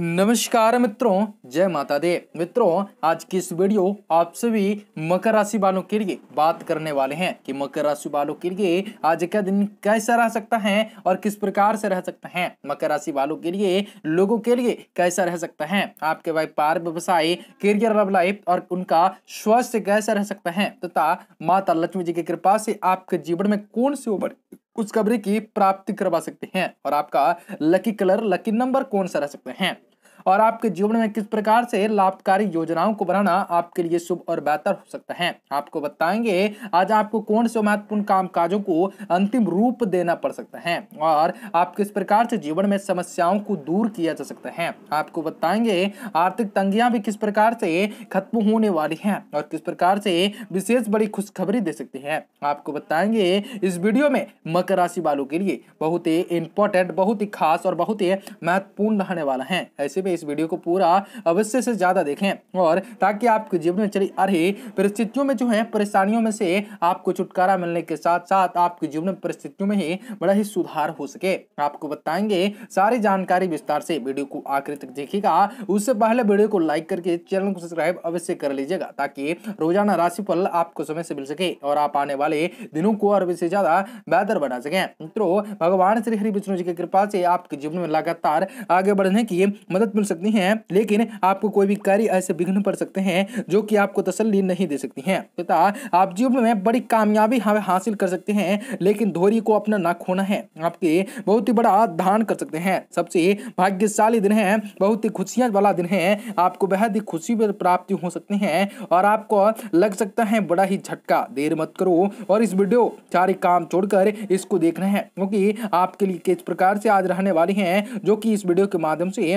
नमस्कार मित्रों, जय माता दे। मित्रों, आज की इस वीडियो आप सभी मकर राशि वालों के लिए बात करने वाले हैं कि मकर राशि वालों के लिए आज का दिन कैसा रह सकता है और किस प्रकार से रह सकता है? मकर राशि वालों के लिए, लोगों के लिए कैसा रह सकता है? आपके व्यापार व्यवसाय करियर लव लाइफ और उनका स्वास्थ्य कैसा रह सकता है? तथा माता लक्ष्मी जी की कृपा से आपके जीवन में कौन सी उबर खुशखबरी की प्राप्ति करवा सकते हैं? और आपका लकी कलर लकी नंबर कौन सा रह सकते हैं? और आपके जीवन में किस प्रकार से लाभकारी योजनाओं को बनाना आपके लिए शुभ और बेहतर हो सकता है। आपको बताएँगे, आज आपको कौन से महत्वपूर्ण काम काजों को अंतिम रूप देना पड़ सकता है और आप किस प्रकार से जीवन में समस्याओं को दूर किया जा सकता है। आपको बताएँगे, आर्थिक तंगियाँ भी किस प्रकार से खत्म होने वाली हैं और किस प्रकार से विशेष बड़ी खुशखबरी दे सकती है। आपको बताएँगे, इस वीडियो में मकर राशि वालों के लिए बहुत ही इंपॉर्टेंट बहुत ही खास और बहुत ही महत्वपूर्ण रहने वाला है। ऐसे में इस वीडियो को पूरा अवश्य से ज़्यादा देखें और ताकि आपके जीवन में चली आ रही परिस्थितियों में जो है, परेशानियों में से आपको छुटकारा मिलने के साथ साथ आपके जीवन परिस्थितियों में ही बड़ा ही सुधार हो सके। आपको बताएँगे, सारी जानकारी विस्तार से वीडियो को आखिर तक देखिएगा। उससे पहले वीडियो को लाइक करके चैनल को सब्सक्राइब अवश्य कर लीजिएगा ताकि रोज़ाना राशिफल आपको समय से मिल सके और आप आने वाले दिनों को और से ज़्यादा बेहतर बना सके। मित्रों, भगवान श्री हरि विष्णु जी की कृपा से आपके जीवन में लगातार आगे बढ़ने की मदद मिल सकती हैं, लेकिन आपको कोई भी कार्य ऐसे विघ्न पड़ सकते हैं, जो कि आपको तसल्ली नहीं दे सकती हैं। तथा आप जीवन में बड़ी कामयाबी हासिल कर सकते हैं, लेकिन धोरी को अपना ना खोना है। आपके बहुत ही बड़ा दान कर सकते हैं। सबसे भाग्यशाली दिन है, बहुत ही खुशियाँ वाला दिन है। आपको बेहद ही खुशी प्राप्ति हो सकती है, और आपको लग सकता है बड़ा ही झटका। देर मत करो, और इस वीडियो सारे काम छोड़कर इसको देखना है, क्योंकि आपके लिए किस प्रकार से आज रहने वाली हैं, जो कि इस वीडियो के माध्यम से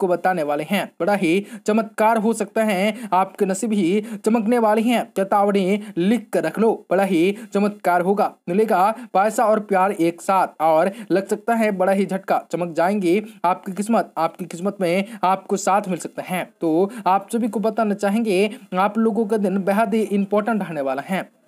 आपको बताने वाले हैं। बड़ा ही चमत्कार हो सकता है, आपके नसीब ही चमकने वाले हैं। चेतावनी लिख कर रख लो, बड़ा ही चमत्कार होगा। मिलेगा पैसा और प्यार एक साथ, और लग सकता है बड़ा ही झटका। चमक जाएँगे आपकी किस्मत आपकी किस्मत में आपको साथ मिल सकता है। तो आप सभी को बताना चाहेंगे, आप लोगों का दिन बेहद ही इंपॉर्टेंट रहने वाला है।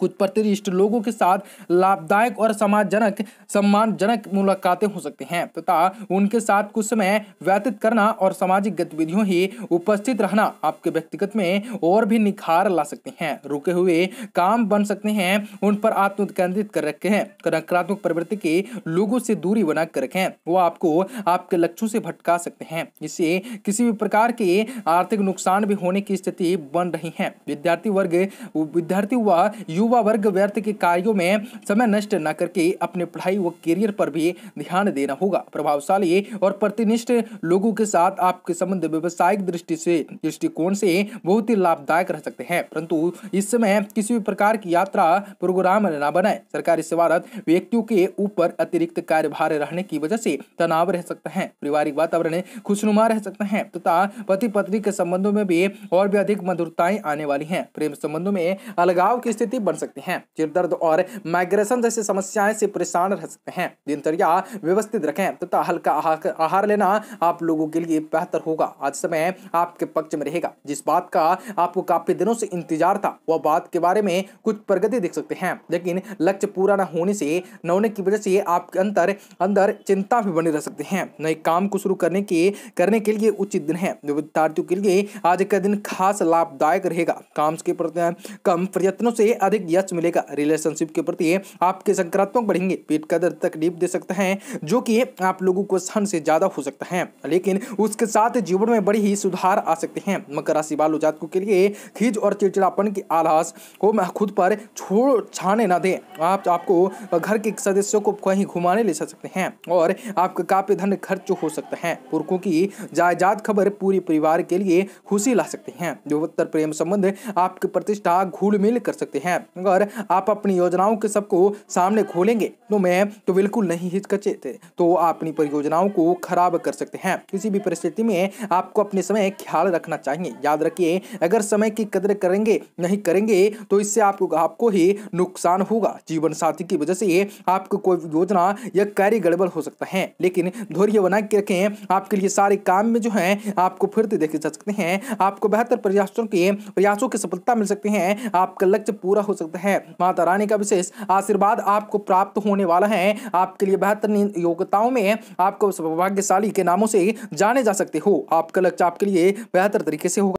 कुछ प्रतिष्ठित लोगों के साथ लाभदायक और समाजजनक, सम्मानजनक मुलाकातें हो सकती हैं, तथा उनके साथ कुछ समय व्यतीत करना और सामाजिक गतिविधियों ही उपस्थित रहना आपके व्यक्तिगत में और भी निखार ला सकते हैं। रुके हुए काम बन सकते हैं, उन पर आत्म केंद्रित कर रखे हैं, नकारात्मक प्रवृत्ति के लोगों से दूरी बना कर रखें, वो आपको आपके लक्ष्यों से भटका सकते हैं। जिससे किसी भी प्रकार के आर्थिक नुकसान भी होने की स्थिति बन रही है। विद्यार्थी वर्ग, विद्यार्थी व युवा वर्ग व्यर्थ के कार्यों में समय नष्ट न करके अपने पढ़ाई व करियर पर भी ध्यान देना होगा। प्रभावशाली और प्रतिनिष्ठ लोगों के साथ आपके संबंध व्यवसायिक दृष्टि से, दृष्टिकोण से बहुत ही लाभदायक रह सकते हैं। परंतु इस समय किसी भी प्रकार की यात्रा प्रोग्राम न बनाए। सरकारी सेवारत व्यक्तियों के ऊपर अतिरिक्त कार्यभार रहने की वजह से तनाव रह सकता है। पारिवारिक वातावरण खुशनुमा रह सकते हैं तथा पति पत्नी के संबंधों में भी और भी अधिक मधुरताएँ आने वाली हैं। प्रेम संबंधों में अलगाव की स्थिति बन सकती हैं। सिर दर्द और माइग्रेशन जैसी समस्याएँ से परेशान रह सकते हैं। दिनचर्या व्यवस्थित रखें तथा हल्का आहार लेना आप लोगों के लिए बेहतर होगा। आज समय आपके पक्ष में रहेगा। जिस बात का आपको काफ़ी दिनों से इंतज़ार था, वह बात के बारे में कुछ प्रगति देख सकते हैं। लेकिन लक्ष्य पूरा न होने से, न होने की वजह से आपके अंतर, अंदर चिंता भी बनी रह सकते हैं। नए काम को शुरू करने के करने के लिए उचित दिन है। विद्यार्थियों के लिए आज का दिन खास लाभदायक रहेगा। काम के कम प्रयत्नों से अधिक यश मिलेगा रिलेशनशिप के प्रति आपके सकारात्मक बढ़ेंगे। पेट का दर्द तकलीफ़ दे सकता है, जो कि आप लोगों को सहन से ज़्यादा हो सकता है। लेकिन उसके साथ जीवन में बड़ी ही सुधार आ सकते हैं। मकर राशि बालू जातकों के लिए खींच और चिड़चिड़ापन की आलास को खुद पर छोड़ छाने ना दें। आप आपको घर के सदस्यों को कहीं घुमाने ले सकते हैं और आपका काफ़ी धन खर्च हो सकता है। पुरखों की जायदाद खबर पूरी परिवार के लिए खुशी ला सकते हैं। जो उत्तर प्रेम संबंध आपकी प्रतिष्ठा घूल मिल कर सकते हैं। अगर आप अपनी योजनाओं के सबको सामने खोलेंगे तो मैं तो बिल्कुल नहीं हिचकचे तो आप अपनी परियोजनाओं को खराब कर सकते हैं। किसी भी परिस्थिति में आपको अपने समय ख्याल रखना चाहिए। याद रखिए, अगर समय की कदर करेंगे, नहीं करेंगे तो इससे आपको आपको ही नुकसान होगा। जीवन साथी की वजह से आपको कोई योजना या कार्य गड़बड़ हो सकता है। लेकिन धैर्य बना के रखें। आपके लिए सारे काम में जो है, आपको फिर देखे जा सकते हैं। आपको बेहतर प्रयासों के, प्रयासों की सफलता मिल सकती है। आपका लक्ष्य पूरा हो सकता है। माता रानी का विशेष आशीर्वाद आपको प्राप्त होने वाला है। आपके लिए बेहतर योग्यताओं में आपको सौभाग्यशाली के नामों से जाने जा सकते हो। आपका लक्ष्य आपके लिए बेहतर तरीके से होगा।